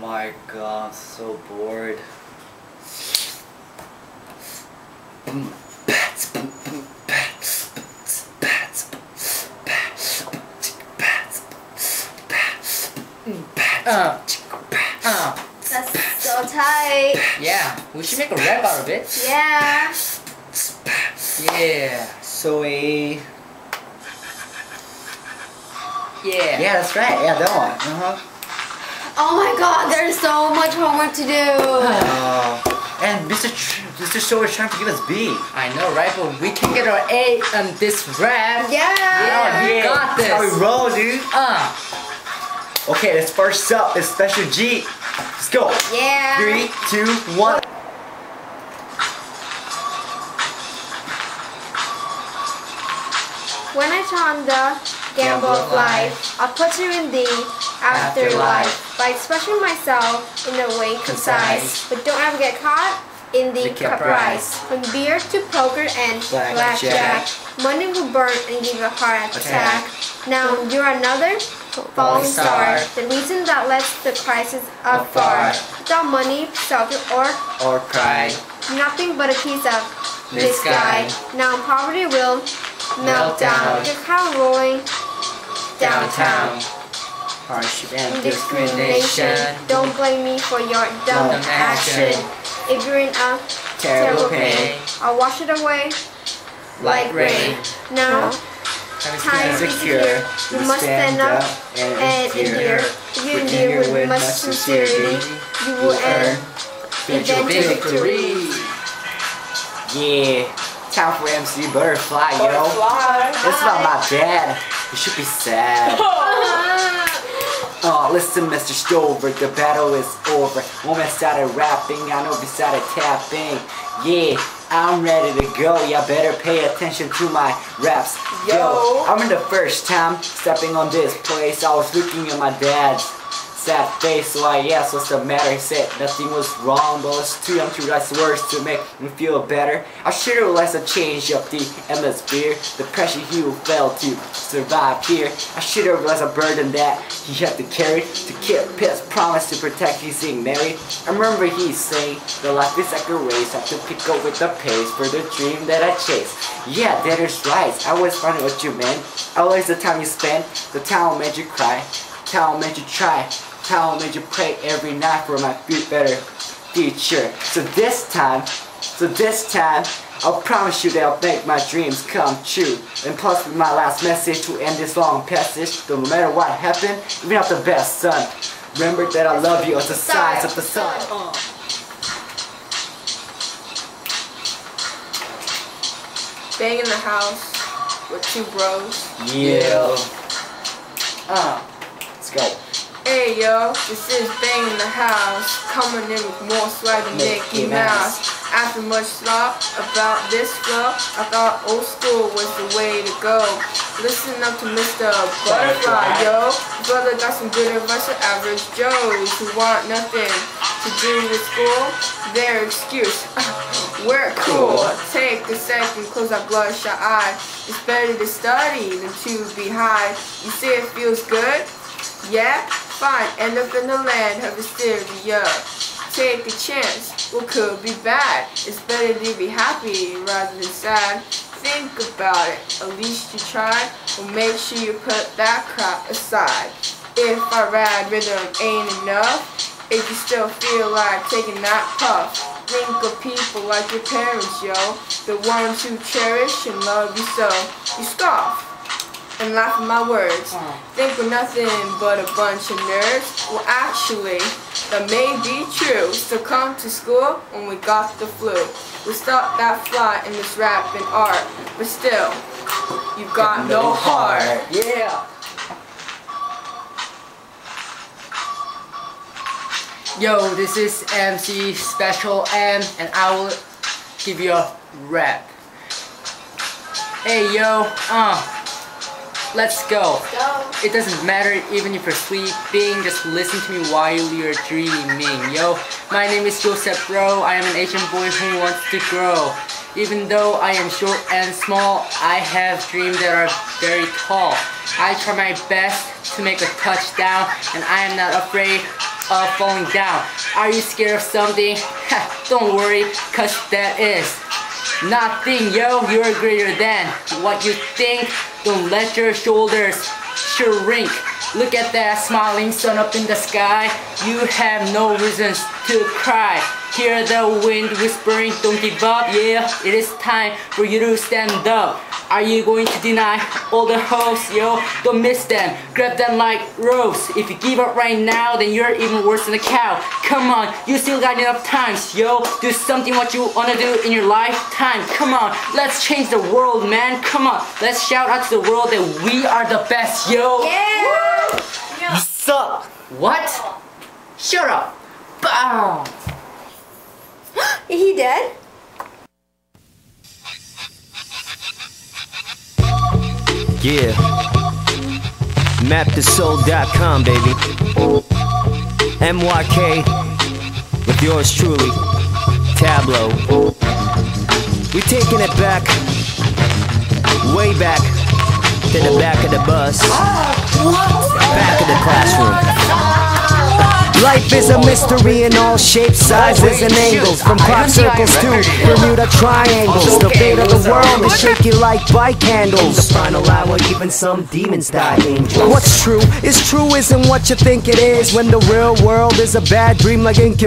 my god, I'm so bored. Uh, uh, That's so tight. yeah, we should make a rap out of it. Yeah. Yeah, So a yeah. yeah, that's right. Yeah, that one. Uh huh. Oh my god, there's so much homework to do. Uh, and Mr. Tr- Mr. Show is trying to give us B. I know, right? But we can get our A on this rap. Yeah. Yeah, we got That's how we roll, dude. Uh, Okay, let's first up is Special G. Let's go. Yeah. Three, two, one. When I turn the gamble of life, I'll put you in the afterlife by expressing myself in a way concise, Concise. but don't ever get caught in the The. From beer to poker and Blackjack. money will burn and give a heart attack. Now you're another falling star, star. the reason that lets the crisis afar. Without money, shelter, or Or pride. nothing but a piece of This this guy. guy. Now poverty will melt down. a cow rolling downtown. downtown. Hardship and And discrimination. discrimination. Don't blame me for your dumb Dumb action. action. If you're in a Terrible terrible pain, pain. I'll wash it away Like rain. Now, Time time is is secure. here. You must stand up and and endure. If you endure with much sincerity, you will earn eventually victory. victory. Yeah. Time for MC Butterfly, yo. It's about my dad. You should be sad. Listen, Mr. Stover, the battle is over. Woman started rapping, I know we started tapping. Yeah, I'm ready to go. Y'all better pay attention to my raps. Yo, I'm in the first time stepping on this place. I was looking at my dad's sad face, so I asked what's the matter. He said nothing was wrong, but I was too young to write words to make him feel better. I should realize a change of the atmosphere, the pressure he felt to survive here. I should have realized a burden that he had to carry to keep his promise to protect his being married. I remember he saying the life is like a race, I have to pick up with the pace for the dream that I chase. Yeah, that is right. I always find what you meant. Always the time you spent, the time made you cry, time made you try. How made you pray every night for my better future. So this time, so this time, I'll promise you that I'll make my dreams come true. And plus with my last message to end this long passage, so no matter what happened, even if the best son, remember that I love you as the size of the sun. Uh. Bang in the house with two bros. Yeah. Uh, let's go. Hey yo, this is Bang in the house, coming in with more swag than Mickey Mickey Mouse. After much thought about this flow, I thought old school was the way to go. Listen up to Mr. Butterfly, yo. Brother got some good advice for average Joes who want nothing to do with school. Their excuse, we're cool. Take a second, close that bloodshot eye. It's better to study than to be high. You say it feels good? Yeah, fine. End up in the land of hysteria. Take a chance. What could be bad? It's better to be happy rather than sad. Think about it. At least you try. Well, make sure you put that crap aside. If our rad rhythm ain't enough, if you still feel like taking that puff, think of people like your parents, yo. The ones who cherish and love you so. You scoff and laugh at my words. Think we're nothing but a bunch of nerds. Well, actually, that may be true. Still come to school when we got the flu. We stopped that fly in this rap and art, but still, you got no heart. Yeah. Yo, this is MC Special M, and I will give you a rap. Hey yo, uh, let's go. Go. It doesn't matter even if you're sleeping, just listen to me while you're dreaming. Yo, my name is Joseph Bro. I am an Asian boy who wants to grow. Even though I am short and small, I have dreams that are very tall. I try my best to make a touchdown, and I am not afraid of falling down. Are you scared of something? Don't worry, cause that is nothing, yo. You're greater than what you think. Don't let your shoulders shrink. Look at that smiling sun up in the sky. You have no reasons to cry. Hear the wind whispering, don't give up. Yeah, it is time for you to stand up. Are you going to deny all the hopes, yo? Don't miss them. Grab them like ropes. If you give up right now, then you're even worse than a cow. Come on, you still got enough times, yo. Do something what you wanna do in your lifetime. Come on, let's change the world, man. Come on, let's shout out to the world that we are the best, yo. Yeah! You suck! What? Shut up. Bow. Is he dead? Yeah. Mapthesoul.com, baby. MYK with yours truly, Tableau. We're taking it back, way back to the back of the bus, ah, back of the classroom. Life is a mystery in all shapes, sizes, and angles. From crop circles to Bermuda triangles. The fate of the world is shaky like bike handles. The final hour, even some demons die angels. What's true is true isn't what you think it is. When the real world is a bad dream like incubation.